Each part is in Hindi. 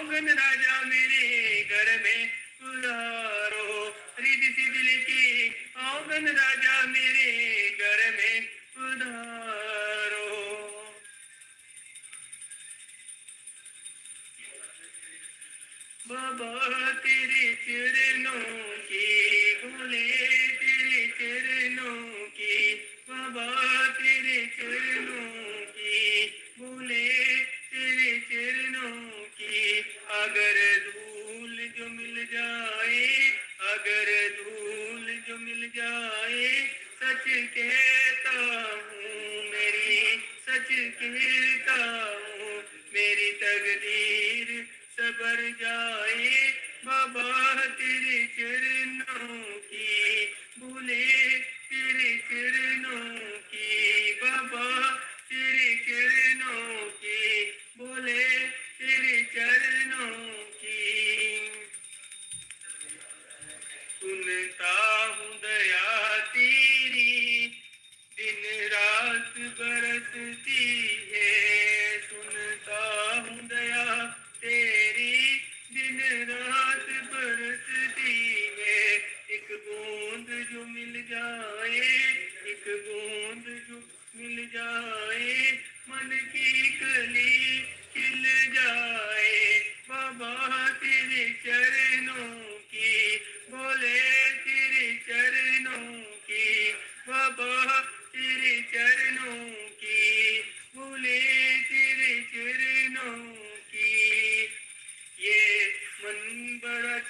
आओ राजा मेरे घर में सुधारो। रिद्धि सिद्धि की औगन राजा मेरे घर में सुधारो। बाबा तेरे चरणों जाए सच कहता हूँ, मेरी सच कहता हूँ। मेरी तकदीर सबर जाए, बाबा तेरे चरणों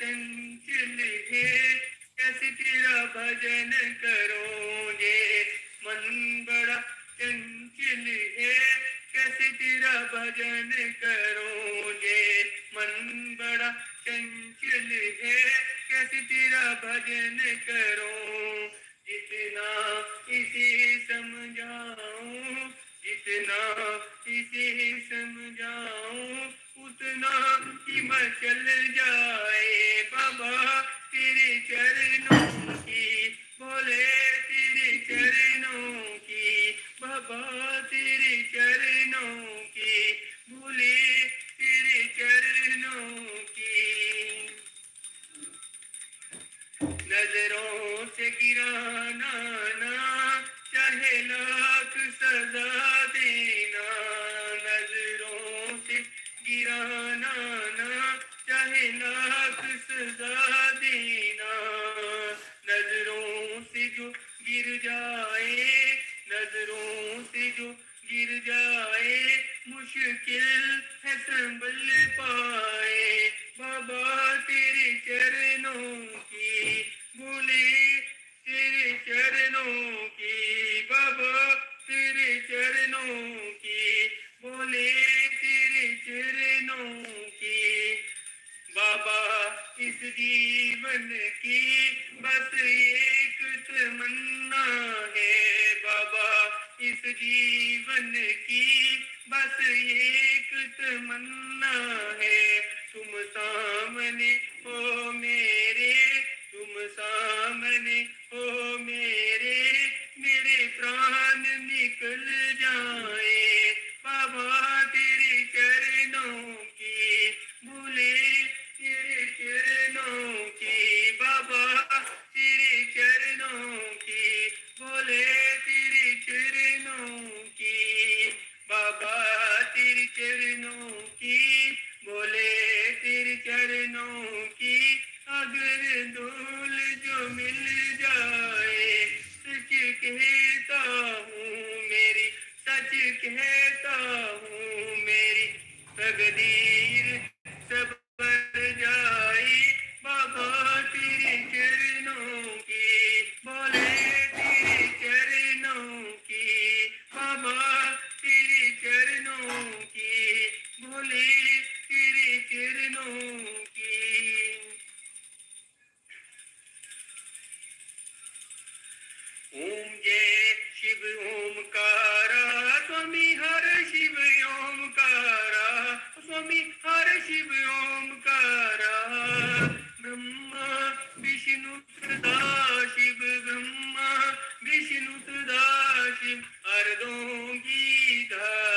चंचल है तेरा भजन करो ये मन बड़ा चंचल है, कैसे तेरा भजन करो ये मन बड़ा चंचल है, कैसे तेरा भजन करो? जितना इसे समझाऊं, जितना इसे समझाऊं, उतना ही मचल नज़रों से गिराना ना, चाहे लाख सजा देना। नज़रों से गिराना ना, चाहे लाख सजा देना। नज़रों से जो गिर जाए, नज़रों से जो गिर जाए, मुश्किल है संभल तेरे चरणों की, बोले तेरे चरणों की। बाबा, इस जीवन की बस एक तमन्ना है। बाबा, इस जीवन की बस एक तमन्ना है। तुम सामने हो मेरे, तुम सामने हो मेरे। निकल जाए, बाबा तेरे चरणों की, भूले तेरे चरणों की, बाबा तेरे चरणों की बोले तेरे चरणों की, बाबा तेरे चरणों की। की ओम शिव ओमकारा स्वामी हर शिव ओमकारा स्वामी हर शिव ओमकारा ब्रह्मा, विष्णु, सदा शिव, ब्रह्मा, विष्णु, सदा शिव अर्दों की धारा।